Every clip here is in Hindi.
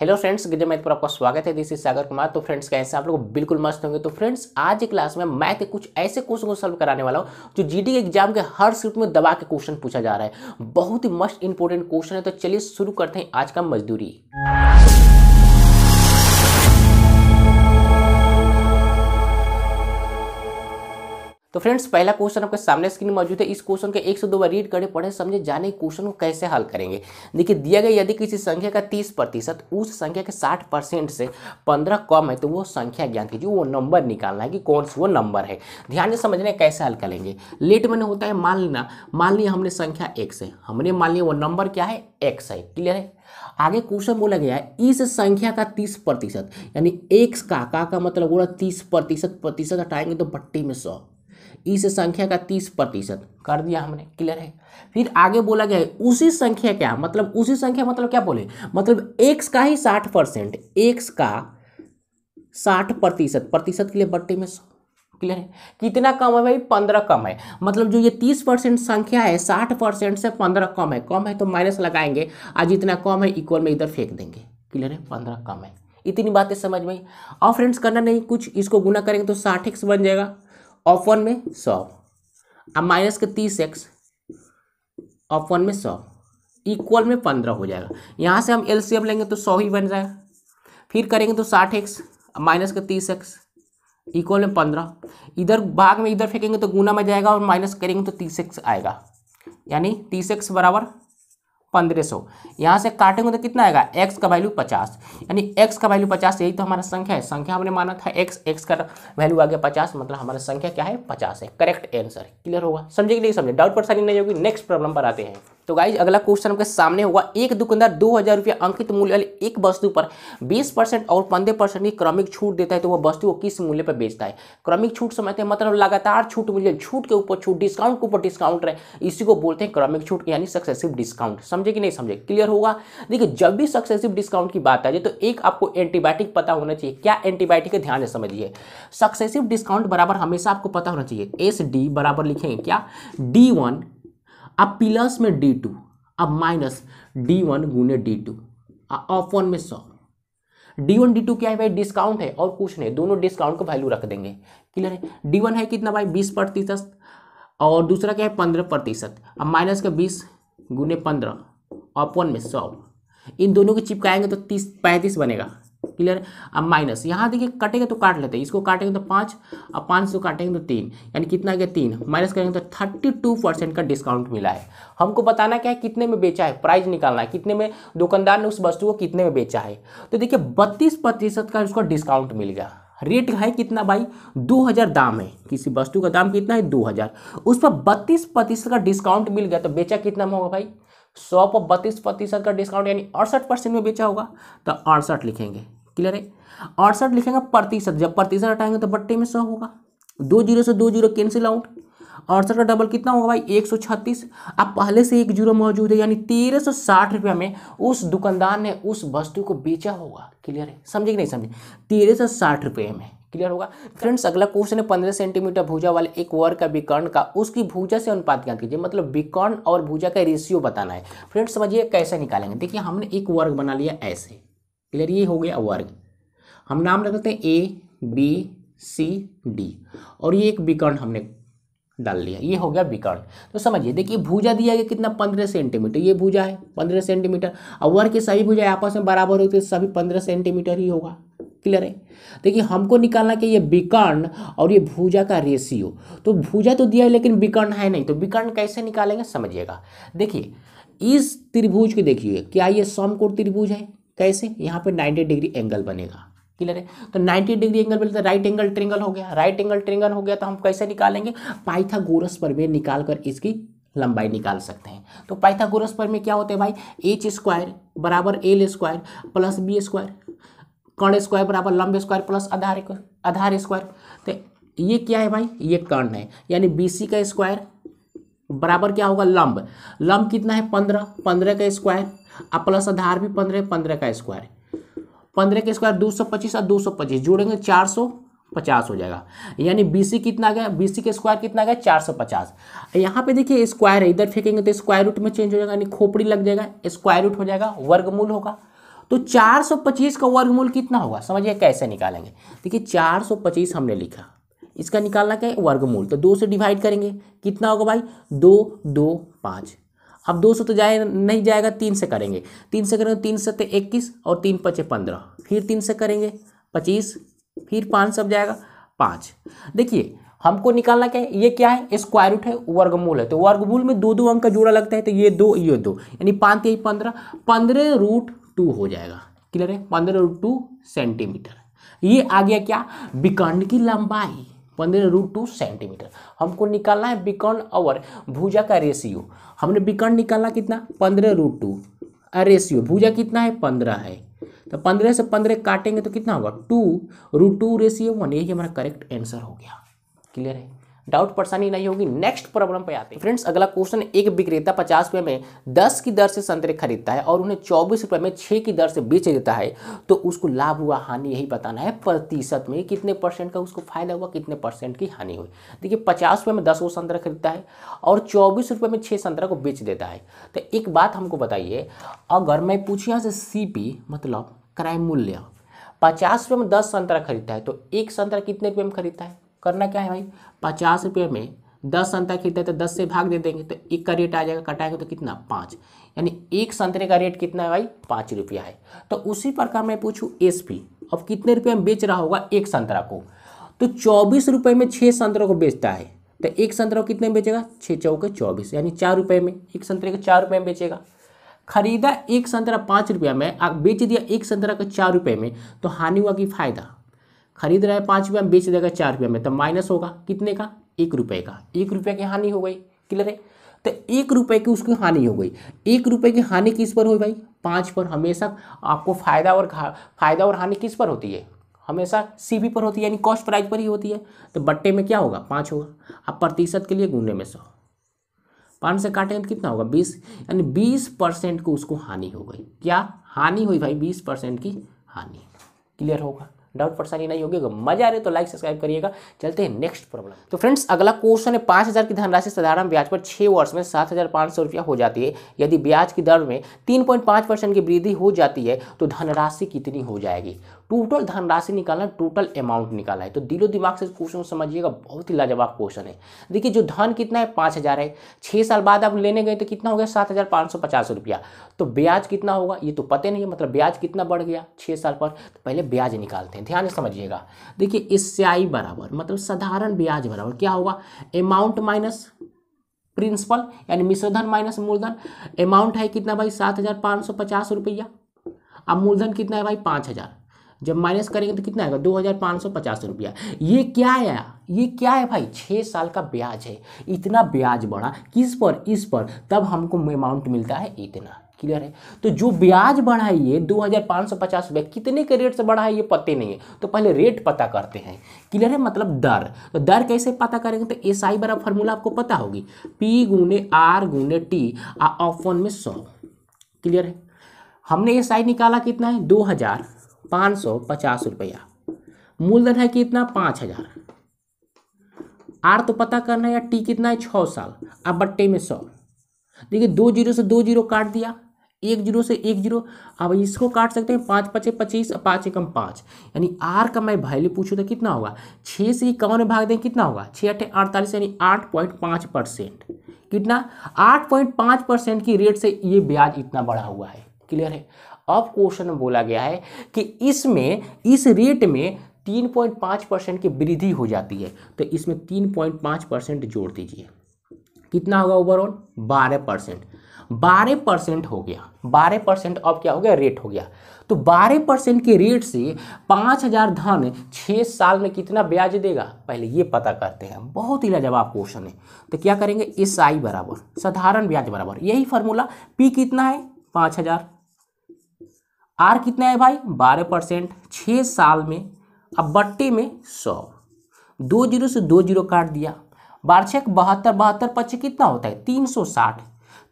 हेलो फ्रेंड्स गिजर पर आपका स्वागत है। This is Sagar Kumar. तो फ्रेंड्स, कैसे आप लोग? बिल्कुल मस्त होंगे। तो फ्रेंड्स, आज की क्लास में मैथ के कुछ ऐसे क्वेश्चन को सॉल्व कराने वाला हूँ, जो जीडी के एग्ज़ाम के हर सीट में दबा के क्वेश्चन पूछा जा रहा है। बहुत ही मस्ट इंपॉर्टेंट क्वेश्चन है। तो चलिए शुरू करते हैं आज का मजदूरी। तो फ्रेंड्स, पहला क्वेश्चन आपके सामने स्क्रीन मौजूद है। इस क्वेश्चन के एक से दो बार रीड करें पढ़े, समझे, जाने क्वेश्चन को कैसे हल करेंगे। देखिए, दिया गया यदि किसी संख्या का तीस प्रतिशत, उस संख्या के साठ परसेंट से पंद्रह कम है तो वो संख्या ज्ञान कीजिए, वो नंबर निकालना है कि कौन सा, वो नंबर है। ध्यान से समझने कैसे हल करेंगे। लेट मैंने होता है, मान लेना, मान लिया हमने संख्या एक्स है। हमने मान लिया वो नंबर क्या है? एक्स है। क्लियर है? आगे क्वेश्चन बोला गया है, इस संख्या का तीस प्रतिशत, यानी एक्स का का का मतलब बोला तीस प्रतिशत प्रतिशत हटाएँगे तो बट्टी में सौ। इस संख्या का तीस प्रतिशत कर दिया हमने क्लियर है? फिर आगे बोला गया है, उसी संख्या क्या? मतलब उसी संख्या मतलब क्या बोले? मतलब एक्स का ही साठ परसेंट एक्स का साठ प्रतिशत प्रतिशत के लिए बट्टे में क्लियर है? कितना कम है भाई? पंद्रह कम है। मतलब जो ये तीस परसेंट संख्या है, साठ परसेंट से पंद्रह कम है। कम है तो माइनस लगाएँगे, आज जितना कम है इक्वल में इधर फेंक देंगे क्लियर है? पंद्रह कम है। इतनी बातें समझ में और फ्रेंड्स करना नहीं, कुछ इसको गुना करेंगे तो साठ एक्स बन जाएगा। ऑफ़ वन में सौ। अब माइनस के तीस एक्स ऑफ़ वन में सौ। इक्वल में पंद्रह हो जाएगा। यहाँ से हम एल एलसीएम लेंगे तो सौ ही बन जाएगा। फिर करेंगे तो साठ एक्स माइनस के तीस एक्स, इक्वल में पंद्रह। इधर भाग में इधर फेंकेंगे तो गुना में जाएगा और माइनस करेंगे तो तीस एक्स आएगा। यानी तीस एक्स बराबर पंद्रह सौ। यहाँ से काटेंगे तो कितना आएगा? एक्स का वैल्यू पचास। यानी एक्स का वैल्यू पचास, यही तो हमारा संख्या है। संख्या हमने माना था एक्स एक्स का वैल्यू आ गया पचास मतलब हमारा संख्या क्या है? पचास है। करेक्ट आंसर क्लियर होगा? समझे कि नहीं समझे? डाउट परेशानी नहीं होगी। नेक्स्ट प्रॉब्लम पर आते हैं। तो गाइज़ अगला क्वेश्चन आपके सामने होगा। एक दुकानदार दो हज़ार रुपया अंकित मूल्य वाली एक वस्तु पर बीस परसेंट और पंद्रह परसेंट की क्रमिक छूट देता है तो वह वस्तु को किस मूल्य पर बेचता है? क्रमिक छूट समझते हैं मतलब लगातार छूट मूल्य छूट के ऊपर छूट डिस्काउंट के ऊपर डिस्काउंट रहे। इसी को बोलते हैं क्रमिक छूट, यानी सक्सेसिव डिस्काउंट समझे कि नहीं समझे? क्लियर होगा? देखिए, जब भी सक्सेसिव डिस्काउंट की बात आ जाए तो एक आपको एंटीबायोटिक पता होना चाहिए। क्या एंटीबायोटिक है? ध्यान से समझिए। सक्सेसिव डिस्काउंट बराबर हमेशा आपको पता होना चाहिए। एस डी बराबर लिखेंगे क्या? डी वन अब प्लस में डी टू अब माइनस डी वन गुने डी टू ऑफ़ वन में सौ। डी वन डी टू क्या है भाई? डिस्काउंट है और कुछ नहीं। दोनों डिस्काउंट को वैल्यू रख देंगे। क्लियर है? डी वन है कितना भाई? बीस प्रतिशत। और दूसरा क्या है? पंद्रह प्रतिशत। अब माइनस का बीस गुने पंद्रह वन में सौ। इन दोनों को चिपकाएँगे तो तीस, पैंतीस बनेगा। क्लियर अब माइनस यहाँ देखिए, कटेगा तो काट लेते हैं। इसको काटेंगे तो पाँच और पाँच सौ काटेंगे तो तीन। यानी कितना गया? तीन। माइनस करेंगे तो थर्टी टू परसेंट का डिस्काउंट मिला है। हमको बताना क्या है? कितने में बेचा है? प्राइस निकालना है। कितने में? दुकानदार ने उस वस्तु को कितने में बेचा है? तो देखिए, बत्तीस प्रतिशत का उसका डिस्काउंट मिल गया। रेट है कितना भाई? दो हज़ार दाम है। किसी वस्तु का दाम कितना है? दो हज़ार। उस पर बत्तीस प्रतिशत का डिस्काउंट मिल गया। तो बेचा कितना में होगा भाई? सौ पर बत्तीस प्रतिशत का डिस्काउंट यानी अड़सठ परसेंट में बेचा होगा। तो अड़सठ लिखेंगे। क्लियर है? अड़सठ लिखेंगे प्रतिशत। जब प्रतिशत हटाएँगे तो बट्टे में सौ होगा। दो ज़ीरो से दो ज़ीरो कैंसिल आउट अड़सठ का डबल कितना होगा भाई? एक सौ छत्तीस। अब पहले से एक ज़ीरो मौजूद है, यानी तेरह सौ साठ रुपया में उस दुकानदार ने उस वस्तु को बेचा होगा। क्लियर है? समझे कि नहीं समझे? तेरह सौ साठ रुपये में। क्लियर होगा? फ्रेंड्स अगला क्वेश्चन है पंद्रह सेंटीमीटर भूजा वाले एक वर्ग का विकर्ण का। उसकी भूजा से अनुपात ज्ञात कीजिए मतलब विकर्ण और भूजा का रेशियो बताना है। फ्रेंड्स समझिए कैसे निकालेंगे? देखिए, हमने एक वर्ग बना लिया ऐसे। क्लियर ये हो गया वर्ग। हम नाम रख देते हैं ए बी सी डी और ये एक विकर्ण हमने डाल लिया। ये हो गया विकर्ण। तो समझिए, देखिए, भूजा दिया गया कितना? पंद्रह सेंटीमीटर। ये भूजा है, पंद्रह सेंटीमीटर। और वर्ग के सभी भूजा आपस में बराबर होते सभी पंद्रह सेंटीमीटर ही होगा। क्लियर है? देखिए, हमको निकालना कि ये विकर्ण और ये भूजा का रेशियो तो भूजा तो दिया है, लेकिन विकर्ण है नहीं। तो विकर्ण कैसे निकालेंगे? समझिएगा। देखिए, इस त्रिभुज को देखिए। क्या ये समकोण त्रिभुज है? कैसे? यहाँ पे 90 डिग्री एंगल बनेगा। क्लियर है? तो 90 डिग्री एंगल बोलते राइट एंगल ट्रिंगल हो गया। राइट एंगल ट्रिंगल हो गया तो हम कैसे निकालेंगे? पाइथागोरस प्रमेय निकाल कर इसकी लंबाई निकाल सकते हैं। तो पाइथागोरस प्रमेय क्या होते हैं भाई? एच स्क्वायर बराबर L square plus B square कर्ण स्क्वायर बराबर लंब स्क्वायर प्लस आधार आधार स्क्वायर तो ये क्या है भाई? ये कर्ण है। यानी बी सी का स्क्वायर बराबर क्या होगा? लंब। लंब कितना है? पंद्रह। पंद्रह का स्क्वायर और प्लस आधार भी पंद्रह पंद्रह का स्क्वायर पंद्रह के स्क्वायर दो सौ पच्चीस और दो सौ पच्चीस, जोड़ेंगे चार सौ पचास हो जाएगा। यानी बीसी कितना गया? बीसी के स्क्वायर कितना गया? चार सौ पचास। यहाँ पे देखिए स्क्वायर है, इधर फेंकेंगे तो स्क्वायर रूट में चेंज हो जाएगा, यानी खोपड़ी लग जाएगा स्क्वायर रूट हो जाएगा, वर्गमूल होगा। तो 425 का वर्गमूल कितना होगा? समझिए कैसे निकालेंगे? देखिए 425 हमने लिखा। इसका निकालना क्या है? वर्गमूल। तो दो से डिवाइड करेंगे। कितना होगा भाई? दो दो, पाँच। अब दो सौ तो जाए, नहीं जाएगा, तीन से करेंगे। तीन से करेंगे तीन सत्ते इक्कीस और तीन पचे पंद्रह। फिर तीन से करेंगे पच्चीस फिर पाँच सब जाएगा, पाँच। देखिए, हमको निकालना क्या है? ये क्या है? स्क्वायर रूट है, वर्गमूल है। तो वर्गमूल में दो दो अंक का जोड़ा लगता है तो ये दो ये दो। यानी पाँच, यही पंद्रह। पंद्रह रूट टू हो जाएगा। क्लियर है? पंद्रह रूट टू सेंटीमीटर ये आ गया क्या? विकर्ण की लंबाई। पंद्रह रूट टू सेंटीमीटर हमको निकालना है बिकर्ण और भुजा का रेशियो हमने बिकर्ण निकालना कितना? पंद्रह रूट टू रेशियो भुजा कितना है? पंद्रह है। तो पंद्रह से पंद्रह काटेंगे तो कितना होगा? Two root two ratio one यही हमारा करेक्ट आंसर हो गया। क्लियर है? डाउट परेशानी नहीं होगी नेक्स्ट प्रॉब्लम पे आते हैं। फ्रेंड्स अगला क्वेश्चन एक विक्रेता पचास रुपये में दस की दर से संतरे खरीदता है और उन्हें चौबीस रुपये में छः की दर से बेच देता है तो उसको लाभ हुआ, हानि यही बताना है, प्रतिशत में कितने परसेंट का उसको फ़ायदा हुआ, कितने परसेंट की हानि हुई। देखिए, पचास रुपये में दस वो संतरा खरीदता है और चौबीस रुपये में छः संतरा को बेच देता है। तो एक बात हमको बताइए, अगर मैं पूछूँ यहाँ से सी मतलब क्रय मूल्य, पचास रुपये में दस संतरा खरीदता है तो एक संतरा कितने रुपये में खरीदता है? करना क्या है भाई? पचास रुपये में दस संतरा खरीदते हैं तो दस से भाग दे देंगे तो एक का रेट आ जाएगा, कटाएँगे तो कितना? पाँच। यानी एक संतरे का रेट कितना है भाई? पाँच रुपया है। तो उसी प्रकार मैं पूछूँ एस पी अब कितने रुपये में बेच रहा होगा एक संतरा को? तो चौबीस रुपये में छः संतरा को बेचता है तो एक संतरा को कितने में बेचेगा? छः चौके चौबीस। यानी चार रुपये में, एक संतरे को चार रुपये में बेचेगा। खरीदा एक संतरा पाँच रुपया में बेच दिया एक संतरा का चार रुपये में तो हानि हुआ कि फ़ायदा? खरीद रहा है पाँच रुपये में बेच देगा चार रुपये में तो माइनस होगा। कितने का? एक रुपये का। एक रुपये की हानि हो गई। क्लियर है? तो एक रुपये की उसकी हानि हो गई। एक रुपये की हानि किस पर हुई भाई? पाँच पर। हमेशा आपको फ़ायदा और फ़ायदा और हानि किस पर होती है? हमेशा सी पर होती है, यानी कॉस्ट प्राइस पर ही होती है। तो बट्टे में क्या होगा? पाँच होगा। अब प्रतिशत के लिए गुने में सौ। पाँच से काटेंगे तो कितना होगा? बीस। यानी बीस परसेंट को उसको हानि हो गई। क्या? हानि हुई भाई, बीस परसेंट की हानि। क्लियर होगा? डाउट परेशानी नहीं होगी। अगर मज़ा आ रहे तो लाइक सब्सक्राइब करिएगा। चलते हैं नेक्स्ट प्रॉब्लम तो फ्रेंड्स अगला क्वेश्चन है, पाँच हज़ार की धनराशि साधारण ब्याज पर छः वर्ष में सात हज़ार पाँच सौ रुपया हो जाती है। यदि ब्याज की दर में तीन पॉइंट पाँच परसेंट की वृद्धि हो जाती है तो धनराशि कितनी हो जाएगी? टोटल धनराशि निकालना है टोटल अमाउंट निकालना है। तो दिलो दिमाग से क्वेश्चन समझिएगा, बहुत ही लाजवाब क्वेश्चन है। देखिए, जो धन कितना है? पाँच हज़ार है। छः साल बाद आप लेने गए तो कितना हो गया? सात हज़ार पाँच सौ पचास रुपया। तो ब्याज कितना होगा? ये तो पता नहीं है मतलब ब्याज कितना बढ़ गया छः साल पर? तो पहले ब्याज निकालते हैं। ध्यान से समझिएगा। देखिए आई बराबर मतलब साधारण ब्याज बराबर। क्या होगा? अमाउंट माइनस प्रिंसिपल यानी मिश्रधन माइनस मूलधन। अमाउंट है कितना भाई? सात हज़ार पाँच सौ पचास रुपया। अब मूलधन कितना है भाई? पाँच हज़ार। जब माइनस करेंगे तो कितना आएगा? दो हज़ार पाँच सौ पचास रुपया। ये क्या है? ये क्या है भाई? छः साल का ब्याज है। इतना ब्याज बढ़ा। किस पर? इस पर। तब हमको अमाउंट मिलता है इतना। क्लियर है? तो जो ब्याज बढ़ा है ये दो हज़ार पाँच सौ पचास रुपये, कितने के रेट से बढ़ा है ये पते नहीं है। तो पहले रेट पता करते हैं। क्लियर है? मतलब दर। तो दर कैसे पता करेंगे? तो एस आई बड़ा फॉर्मूला आपको पता होगी। पी गुने आर गुने टी ऑफ़ में सौ। क्लियर है? हमने एस आई निकाला कितना है? दो हज़ार। पाँच सौ पचास रुपया। मूलधन है कितना पाँच हज़ार। आर तो पता करना है टी कितना है? छः साल। अब बट्टे में सौ। देखिए, दो ज़ीरो से दो ज़ीरो काट दिया। एक ज़ीरो से एक ज़ीरो। अब इसको काट सकते हैं पाँच पचे पच्चीस और पाँच एकम पाँच। यानी आर का मैं वैल्यू पूछूँ तो कितना होगा? छः से इक्यावन में भाग दें, कितना होगा? छः अठे अड़तालीस, यानी आठ पॉइंट पाँच परसेंट। कितना? आठ पॉइंट पाँच परसेंट की रेट से ये ब्याज इतना बढ़ा हुआ है। क्लियर है? अब क्वेश्चन बोला गया है कि इसमें, इस रेट में तीन पॉइंट पाँच परसेंट की वृद्धि हो जाती है। तो इसमें तीन पॉइंट पाँच परसेंट जोड़ दीजिए। कितना होगा ओवरऑल बारह परसेंट। बारह परसेंट हो गया। बारह परसेंट अब क्या हो गया? रेट हो गया। तो बारह परसेंट के रेट से पाँच हज़ार धन छः साल में कितना ब्याज देगा? पहले ये पता करते हैं। बहुत ही लाजवाब क्वेश्चन है। तो क्या करेंगे? एस आई बराबर। साधारण ब्याज बराबर। यही फार्मूला पी कितना है? पाँच हज़ार। आर कितना है भाई? बारह परसेंट छः साल में, अब बट्टे में सौ। दो ज़ीरो से दो ज़ीरो काट दिया। वार्षिक बहत्तर बहत्तर पच्चीस कितना होता है? तीन सौ साठ।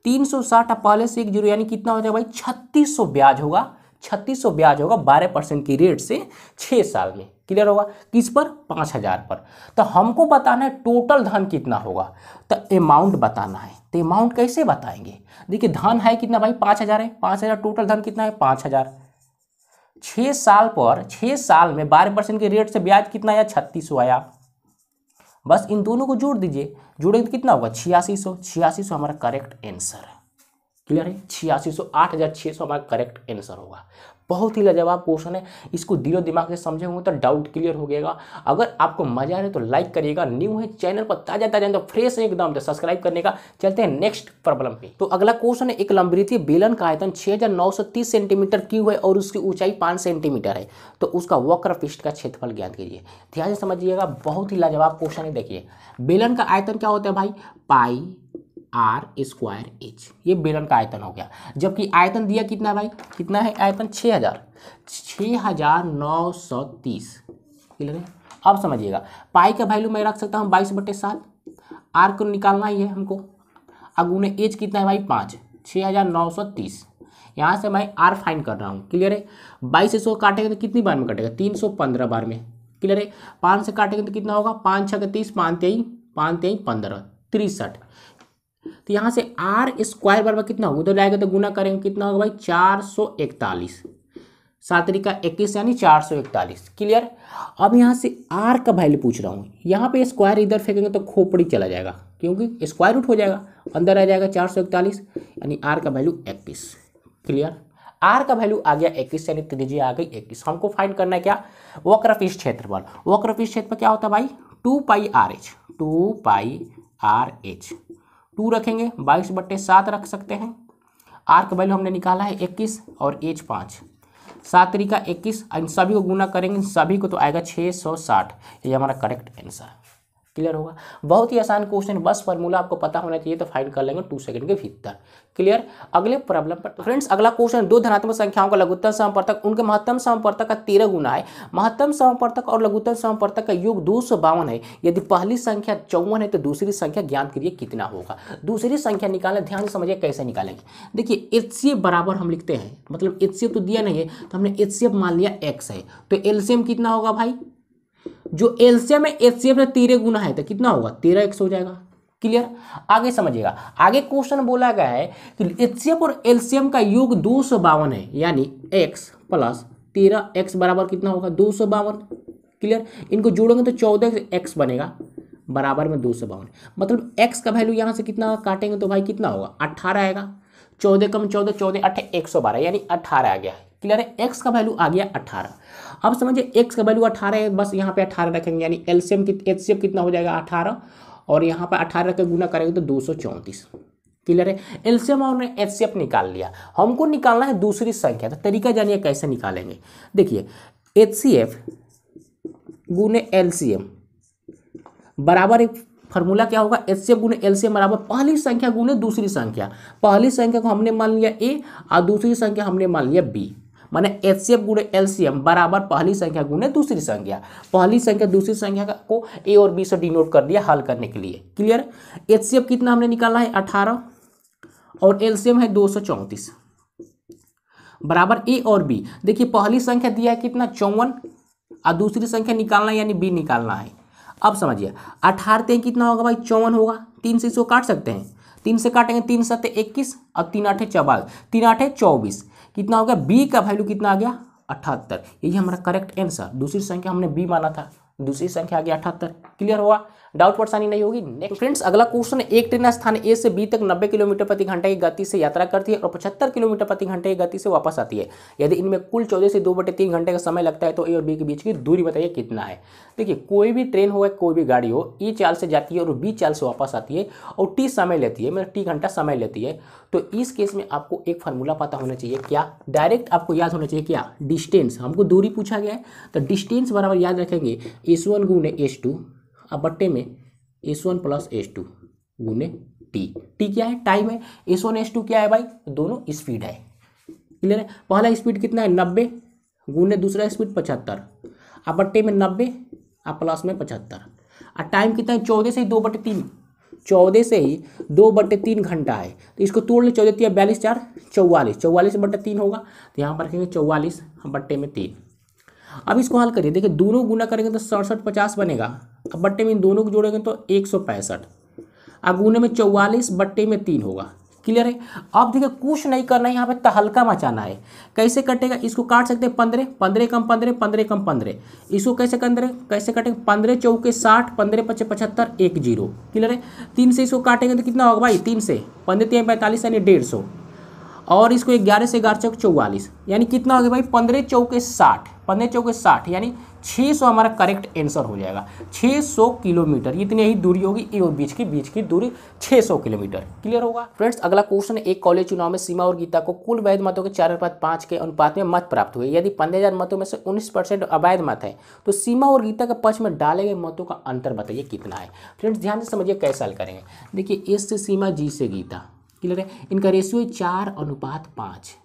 तीन सौ साठ अब पहले से एक ज़ीरो यानी कितना हो जाएगा भाई? छत्तीस सौ ब्याज होगा। छत्तीस सौ ब्याज होगा बारह परसेंट की रेट से छः साल में। क्लियर होगा? किस पर? पाँच हज़ार पर। तो हमको बताना है टोटल धन कितना होगा। तो अमाउंट बताना है। तो अमाउंट कैसे बताएँगे? देखिए, धन है कितना भाई? पाँच हज़ार है। पाँच हज़ार टोटल धन कितना है? पाँच हज़ार। छः साल पर छः साल में बारह परसेंट के रेट से ब्याज कितना आया? छत्तीस आया। बस इन दोनों को जोड़ दीजिए। जोड़ेंगे तो कितना होगा? छियासी सौ। छियासी सौ हमारा करेक्ट आंसर है। क्लियर है? छियासी सौ, आठ हज़ार छः सौ हमारा करेक्ट आंसर होगा। बहुत ही लाजवाब क्वेश्चन है। इसको दिलो दिमाग से समझे होंगे तो डाउट क्लियर हो गएगा अगर आपको मज़ा आ रहा है तो लाइक करिएगा। न्यू है चैनल पर ताज़ा ताज़ा तो फ्रेश है एकदम तो सब्सक्राइब करने का। चलते हैं नेक्स्ट प्रॉब्लम पे। तो अगला क्वेश्चन है, एक लंबरीथी बेलन का आयतन छः सेंटीमीटर की हुआ है और उसकी ऊंचाई पाँच सेंटीमीटर है। तो उसका वक्र पृष्ठ का क्षेत्रफल ज्ञात कीजिए। ध्यान से समझिएगा, बहुत ही लाजवाब क्वेश्चन है, देखिए। बेलन का आयतन क्या होता है भाई? पाई आर स्क्वायर एच ये बेलन का आयतन हो गया। जबकि आयतन दिया कितना भाई? कितना है आयतन? छः हज़ार। छः हज़ार नौ सौ तीस। क्लियर है? अब समझिएगा। पाई का वैल्यू मैं रख सकता हूँ बाईस बटे साल आर को निकालना ही है हमको। अब उन्हें एच कितना है भाई? पाँच। छः हज़ार नौ सौ तीस। यहाँ से मैं आर फाइन कर रहा हूँ। क्लियर है? बाईस सौ काटेगा तो कितनी बार में कटेगा? तीन सौ पंद्रह बार में। क्लियर है? पाँच से काटेंगे तो कितना होगा? पाँच छः तीस, पाँच तेईस पाँच तेईस, पंद्रह। तिरसठ। तो यहाँ से आर स्क्वायर बराबर कितना होगा? उधर जाएगा तो गुना करेंगे कितना होगा भाई? चार सौ इकतालीस। सात तरीका इक्कीस यानी चार सौ इकतालीस। क्लियर अब यहाँ से आर का वैल्यू पूछ रहा हूँ। यहाँ पे स्क्वायर इधर फेंकेंगे तो खोपड़ी चला जाएगा। क्योंकि स्क्वायर रूट हो जाएगा। अंदर आ जाएगा चार सौ इकतालीस यानी आर का वैल्यू इक्कीस। क्लियर आर का वैल्यू आ गया इक्कीस यानी त्रिज्या आ गई इक्कीस। हमको फाइंड करना है क्या? वक्रफिश क्षेत्रफल। वक्रफिश क्षेत्र क्या होता है भाई? Two pi R H two pi R H two रखेंगे, बाईस बट्टे सात रख सकते हैं। आर का वैल्यू हमने निकाला है इक्कीस और एच पाँच। सात तरीका इक्कीस, इन सभी को गुना करेंगे, इन सभी को तो आएगा छः सौ साठ। ये हमारा करेक्ट आंसर। है क्लियर होगा। बहुत ही आसान क्वेश्चन बस फॉर्मूला आपको पता होना चाहिए तो फाइंड कर लेंगे टू सेकंड के भीतर। क्लियर अगले प्रॉब्लम पर फ्रेंड्स अगला क्वेश्चन दो धनात्मक संख्याओं का लघुत्तम समपर्तक उनके महत्तम समपर्तक का तेरह गुना है। महत्तम समपर्तक और लघुत्तम समपर्तक का योग दो सौ बावन है। यदि पहली संख्या चौवन है तो दूसरी संख्या ज्ञान करिए कितना होगा। दूसरी संख्या निकालना, ध्यान से समझिए कैसे निकालेंगे। देखिए एच बराबर हम लिखते हैं मतलब एच तो दिया नहीं है तो हमने एच मान लिया एक्स है। तो एलसीएम कितना होगा भाई? जो एलसीएम है, एचसीएफ में तेरह गुना है तो कितना होगा? तेरह एक्स हो जाएगा। क्लियर आगे समझिएगा। आगे क्वेश्चन बोला गया है कि एचसीएफ और एलसीएम का योग दो सौ बावन है, यानी एक्स प्लस तेरह एक्स बराबर कितना होगा? दो सौ बावन। क्लियर इनको जोड़ेंगे तो चौदह एक्स बनेगा। बराबर में दो सौ बावन। मतलब एक्स का वैल्यू यहाँ से कितना काटेंगे तो भाई कितना होगा? अट्ठारह आएगा। चौदह कम चौदह चौदह अट्ठे एक सौ बारह, यानी अट्ठारह आ गया। क्लियर है? एक्स का वैल्यू आ गया अट्ठारह अब समझिए एक्स का वैल्यू अठारह है, बस यहाँ पे अठारह रखेंगे, यानी एलसीएम एच कितना हो जाएगा अठारह, और यहाँ पर अठारह का गुना करेंगे तो दो सौ चौंतीस। क्लियर है? एलसीएम और एच निकाल लिया। हमको निकालना है दूसरी संख्या तो तरीका जानिए कैसे निकालेंगे। देखिए एच सी एफ़ गुने एल सी एम बराबर एक फॉर्मूला क्या होगा? एच सी एफ़ गुने एल सी एम बराबर पहली संख्या गुने दूसरी संख्या। पहली संख्या को हमने मान लिया ए और दूसरी संख्या हमने मान लिया बी माने एच सी एफ़ गुणे एलसीएम बराबर पहली संख्या गुणे दूसरी संख्या। पहली संख्या, दूसरी संख्या को ए और बी से डिनोट कर दिया हल करने के लिए। क्लियर एच सी एफ़ कितना हमने निकाला है? अठारह। और एलसीएम है दो सौ चौंतीस। बराबर ए और बी देखिए, पहली संख्या दिया है कितना? चौवन। और दूसरी संख्या निकालना है, यानी बी निकालना है। अब समझिए, अठारह कितना होगा भाई? चौवन होगा। तीन से इसको काट सकते हैं। तीन से काटेंगे, तीन सत्य इक्कीस। और तीन आठे चौबालीस तीन आठे चौबीस। कितना हो गया? बी का वैल्यू कितना आ गया? अठहत्तर। यही हमारा करेक्ट आंसर दूसरी संख्या हमने बी माना था। दूसरी संख्या आ गया अठहत्तर। क्लियर हुआ? डाउट परेशानी नहीं होगी। नेक्स्ट फ्रेंड्स अगला क्वेश्चन एक ट्रेन स्थान ए से बी तक 90 किलोमीटर प्रति घंटे की गति से यात्रा करती है और 75 किलोमीटर प्रति घंटे की गति से वापस आती है। यदि इनमें कुल चौदह से दो बटे तीन घंटे का समय लगता है तो ए और बी के बीच की दूरी बताइए कितना है। देखिए कोई भी ट्रेन हो या कोई भी गाड़ी हो ई चाल से जाती है और बी चाल से वापस आती है और टी समय लेती है मतलब टी घंटा समय लेती है। तो इस केस में आपको एक फार्मूला पता होना चाहिए क्या? डायरेक्ट आपको याद होना चाहिए क्या? डिस्टेंस हमको दूरी पूछा गया है तो डिस्टेंस बराबर याद रखेंगे एस वन गुने एस टू अब बट्टे में S one plus S two गुने टी टी क्या है? टाइम है। एस वन एस टू क्या है भाई? दोनों स्पीड है। क्लियर है? पहला स्पीड कितना है? नब्बे गुने दूसरा स्पीड पचहत्तर। अब बट्टे में नब्बे, अब प्लस में पचहत्तर। और टाइम कितना है? चौदह से ही दो बटे तीन। चौदह से ही दो बटे तीन घंटा है। तो इसको तोड़ ले, चौदह तीन बयालीस, चार चौवालीस। चौवालीस बटे तीन होगा। तो यहाँ पर रखेंगे चौवालीस, बट्टे में तीन। अब इसको हल करिए। देखिए, दोनों गुना करेंगे तो सड़सठ पचास बनेगा। बट्टे में इन दोनों को जोड़ेंगे तो एक सौ पैंसठ। अब गुने में चौवालीस, बट्टे में तीन होगा। क्लियर है? अब देखिए, कुछ नहीं करना है, यहाँ पे तहलका मचाना है। कैसे कटेगा? इसको काट सकते हैं पंद्रह। पंद्रह कम पंद्रह पंद्रह कम पंद्रह। इसको कैसे कंद्रह कैसे कटेंगे? पंद्रह चौके साठ, पंद्रह पचे पचहत्तर, एक ज़ीरो। क्लियर है? तीन से इसको काटेंगे तो कितना होगा भाई? तीन से। पंद्रह तीन पैंतालीस यानी डेढ़ सौ। और इसको ग्यारह से ग्यारह चौक चौवालीस। यानी कितना हो गया भाई? पंद्रह चौके साठ। पंद्रह चौके साठ, यानी 600 हमारा करेक्ट आंसर हो जाएगा 600 किलोमीटर इतनी ही दूरी होगी ये और बीच की बीच की दूरी 600 किलोमीटर क्लियर होगा फ्रेंड्स अगला क्वेश्चन एक कॉलेज चुनाव में सीमा और गीता को कुल वैध मतों के चार अनुपात पाँच के अनुपात में मत प्राप्त हुए यदि पंद्रह मतों में से उन्नीस अवैध मत है तो सीमा और गीता के पक्ष में डाले गए मतों का अंतर बताइए कितना है फ्रेंड्स ध्यान से समझिए कैसे हल करेंगे देखिए एस से सीमा जी से गीता क्लियर है इनका रेशियो है चार अनुपात पाँच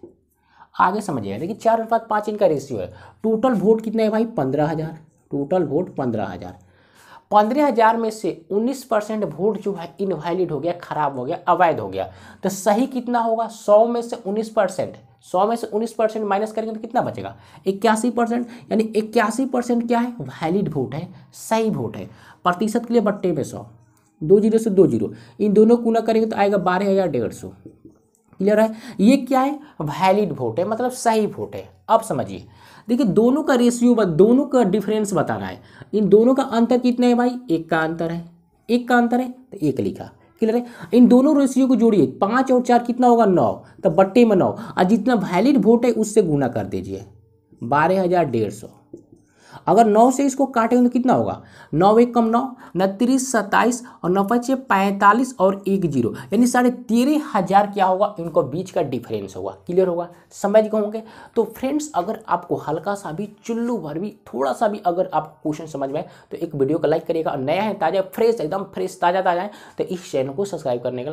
आगे समझिएगा देखिए चार अनुपात पाँच इनका रेशियो है। टोटल वोट कितना है भाई? पंद्रह हज़ार। टोटल वोट पंद्रह हज़ार। पंद्रह हज़ार में से उन्नीस परसेंट वोट जो है इनवैलिड हो गया, खराब हो गया, अवैध हो गया। तो सही कितना होगा? सौ में से उन्नीस परसेंट। सौ में से उन्नीस परसेंट माइनस करेंगे तो कितना बचेगा? इक्यासी परसेंट। यानी इक्यासी परसेंट क्या है? वैलिड वोट है, सही वोट है। प्रतिशत के लिए बट्टे में सौ। दो ज़ीरो से दो ज़ीरो। इन दोनों को ना करेंगे तो आएगा बारह हज़ार डेढ़ सौ। क्लियर है? ये क्या है? वैलिड वोट है मतलब सही वोट है। अब समझिए, देखिए, दोनों का रेशियो दोनों का डिफरेंस बताना है। इन दोनों का अंतर कितना है भाई? एक का अंतर है। एक का अंतर है तो एक लिखा। क्लियर है? इन दोनों रेशियो को जोड़िए। पाँच और चार कितना होगा? नौ। तो बट्टे में नौ। और जितना वैलिड वोट है, उससे गुना कर दीजिए। बारह हज़ार डेढ़ सौ। अगर नौ से इसको काटेंगे तो कितना होगा? नौ एक कम नौ उनतीस सत्ताईस और नौ पचे पैंतालीस और एक ज़ीरो। यानी साढ़े तेरह हज़ार क्या होगा? इनको बीच का डिफरेंस होगा। क्लियर होगा? समझ गए होंगे? तो फ्रेंड्स अगर आपको हल्का सा भी, चुल्लू भर भी, थोड़ा सा भी अगर आप क्वेश्चन समझ में आए तो एक वीडियो को लाइक करिएगा। और नया है, ताज़ा फ्रेश एकदम फ्रेश ताज़ा ताज़ा है तो इस चैनल को सब्सक्राइब करने का